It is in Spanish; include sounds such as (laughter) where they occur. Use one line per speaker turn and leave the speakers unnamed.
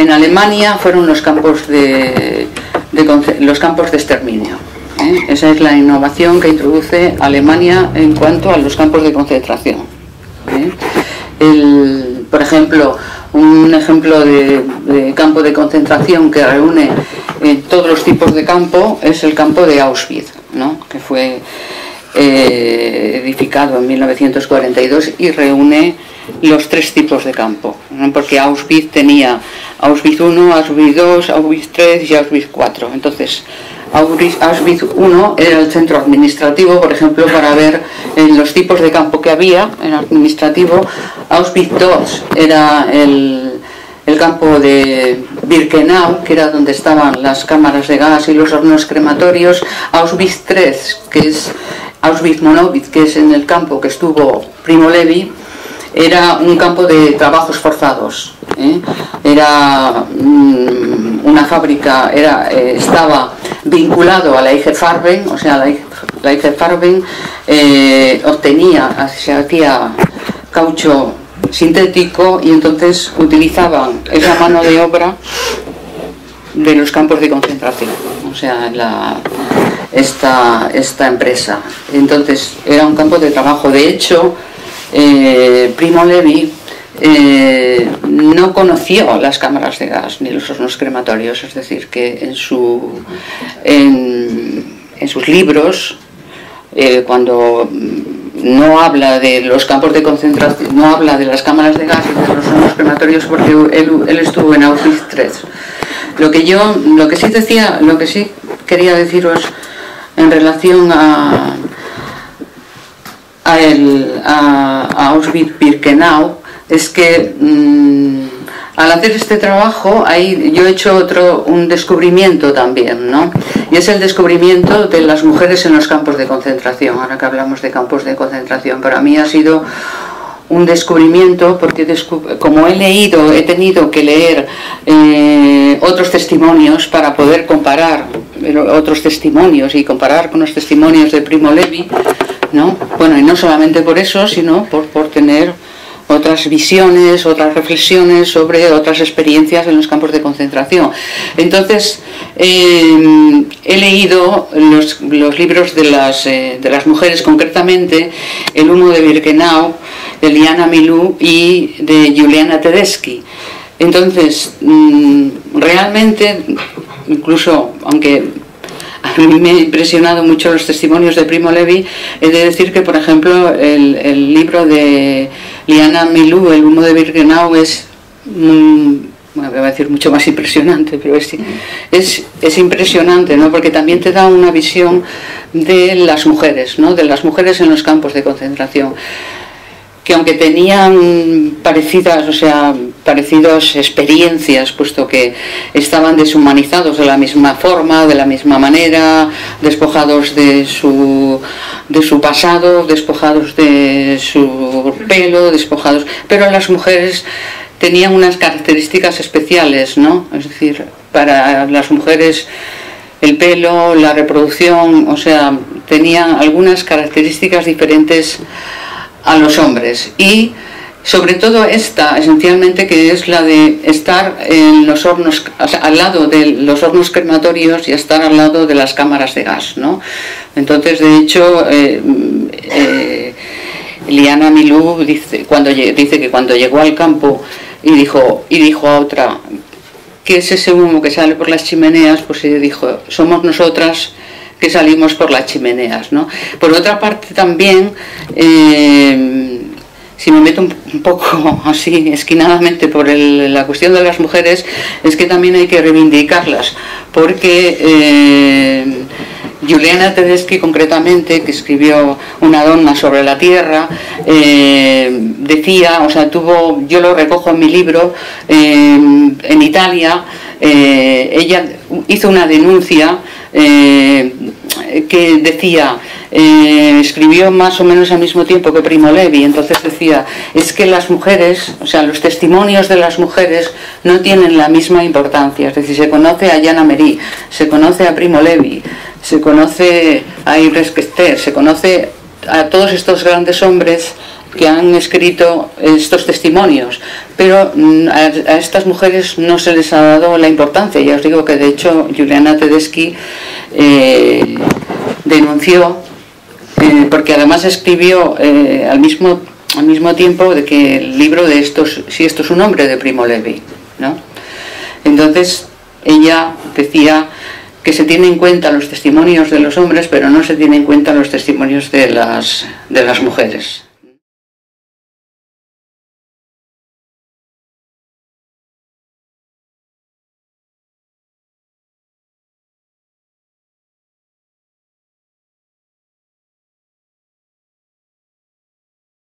en Alemania fueron los campos de, los campos de exterminio. ¿eh? Esa es la innovación que introduce Alemania en cuanto a los campos de concentración. ¿eh? por ejemplo, un ejemplo de, campo de concentración que reúne eh, todos los tipos de campo es el campo de Auschwitz, que fue edificado en 1942 y reúne los tres tipos de campo, porque Auschwitz tenía Auschwitz 1, Auschwitz 2, Auschwitz 3 y Auschwitz 4. Entonces, Auschwitz 1 era el centro administrativo, por ejemplo, para ver los tipos de campo que había en administrativo. Auschwitz 2 era el, campo de Birkenau, que era donde estaban las cámaras de gas y los hornos crematorios. Auschwitz 3, que es Auschwitz Monowitz, que es en el campo que estuvo Primo Levi, era un campo de trabajos forzados. ¿eh? Era mm, una fábrica, era, eh, estaba vinculado a la IG Farben, o sea, la IG, Farben eh, obtenía, se hacía caucho sintético y entonces utilizaban esa mano de obra de los campos de concentración, o sea, esta, esta empresa. Entonces era un campo de trabajo. De hecho, eh, Primo Levi eh, no conoció las cámaras de gas ni los hornos crematorios, es decir, que en, su, en, sus libros, eh, cuando no habla de los campos de concentración, no habla de las cámaras de gas y de los hornos crematorios porque él, estuvo en Auschwitz. Lo que yo, lo que sí decía, lo que sí quería deciros en relación a, a, el, a, Auschwitz-Birkenau es que mm, al hacer este trabajo ahí yo he hecho otro un descubrimiento también, ¿no? Y es el descubrimiento de las mujeres en los campos de concentración. Ahora que hablamos de campos de concentración, para mí ha sido un descubrimiento porque como he leído, he tenido que leer eh, otros testimonios para poder comparar otros testimonios y comparar con los testimonios de Primo Levi, ¿no? Bueno, y no solamente por eso, sino por, por tener otras visiones, otras reflexiones sobre otras experiencias en los campos de concentración. Entonces, eh, he leído los, libros de las, eh, de las mujeres, concretamente El humo de Birkenau, de Liana Milú y de Juliana Tedeschi. Entonces, mm, realmente, incluso aunque a mí me han impresionado mucho los testimonios de Primo Levi, he de decir que, por ejemplo, el, libro de Liana Milú, El humo de Birkenau, es, voy a decir mucho más impresionante, pero es, es, es, impresionante, ¿no? porque también te da una visión de las mujeres, ¿no? de las mujeres en los campos de concentración que aunque tenían parecidas, o sea, parecidas experiencias, puesto que estaban deshumanizados de la misma forma, de la misma manera, despojados de su, de su pasado, despojados de su pelo, despojados, pero las mujeres tenían unas características especiales, ¿no? Es decir, para las mujeres el pelo, la reproducción, o sea, tenían algunas características diferentes a los hombres y sobre todo esta esencialmente que es la de estar en los hornos al lado de los hornos crematorios y estar al lado de las cámaras de gas ¿no? entonces de hecho eh, eh, Liana Milú dice cuando dice que cuando llegó al campo y dijo y dijo a otra ¿qué es ese humo que sale por las chimeneas? pues ella dijo somos nosotras que salimos por las chimeneas. ¿no? Por otra parte también, eh, si me meto un poco (laughs) así esquinadamente por la cuestión de las mujeres, es que también hay que reivindicarlas, porque eh, Juliana Tedeschi concretamente, que escribió una donna sobre la tierra, eh, decía, o sea, tuvo, yo lo recojo en mi libro, en Italia, ella hizo una denuncia eh, que decía, eh, escribió más o menos al mismo tiempo que Primo Levi, entonces decía, es que las mujeres, o sea, los testimonios de las mujeres no tienen la misma importancia, es decir, se conoce a Jana Merí, se conoce a Primo Levi, se conoce a Iris Kester, se conoce a todos estos grandes hombres que han escrito estos testimonios, pero mm, a, estas mujeres no se les ha dado la importancia. Ya os digo que de hecho Juliana Tedeschi eh, denunció, eh, porque además escribió eh, al, mismo, al mismo tiempo de que el libro de estos, si esto es un hombre de Primo Levi, ¿no? Entonces ella decía que se tiene en cuenta los testimonios de los hombres, pero no se tiene en cuenta los testimonios de las, de las mujeres.